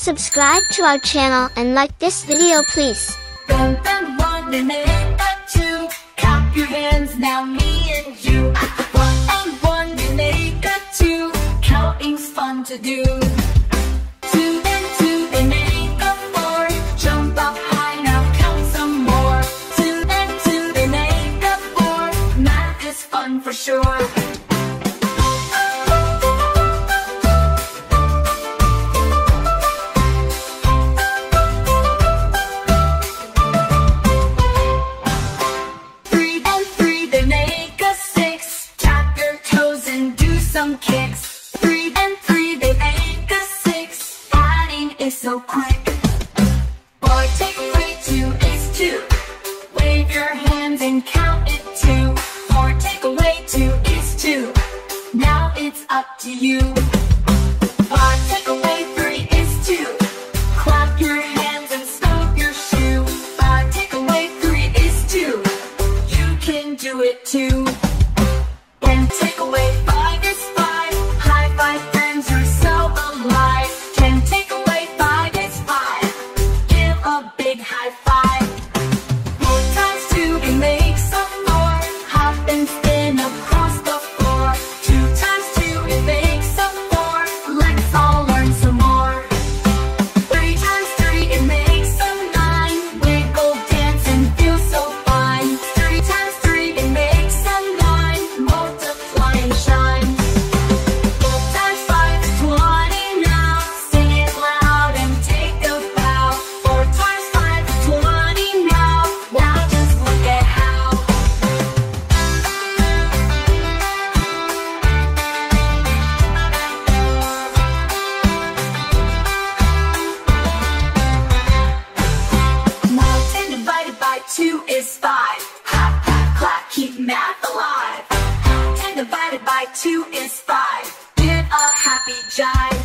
Subscribe to our channel and like this video please. Dun, dun, one and two. Clap your hands now, me and you. One and one and two. Counting's fun to do. So quick. Four take away two is two. Wave your hands and count it two. Four take away two is two. Now it's up to you. Divided by 2 is 5. Get a happy jive.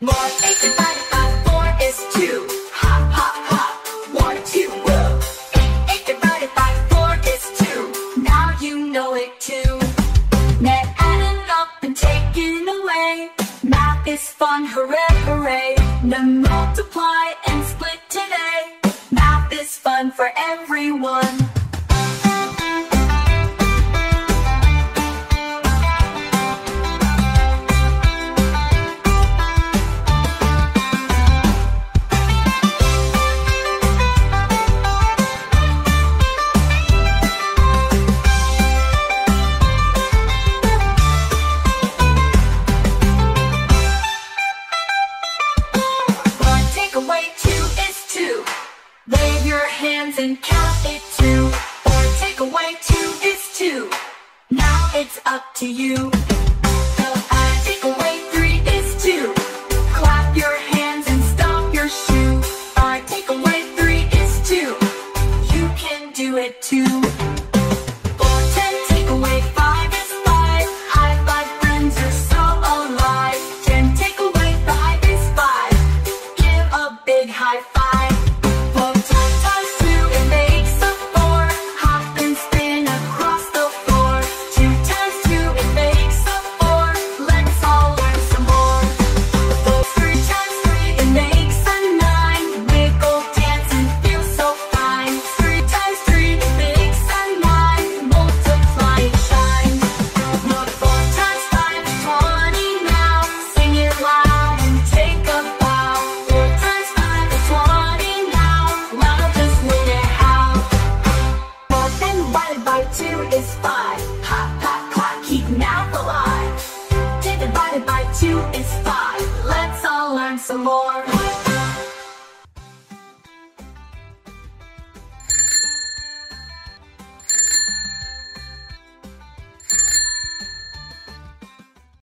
More 8 divided by 4 is 2. Hop, hop, hop, 1, 2, whoa. 8, 8 divided by 4 is 2. Now you know it too. Net adding up and taking away. Math is fun, hooray, hooray. Now multiply and split today. Math is fun for everyone. And count it two. Four take away two is two. Now it's up to you. I take away three is two. Clap your hands and stomp your shoe. Five take away three is two. You can do it too. Keep math alive. Divided by two is five. Let's all learn some more.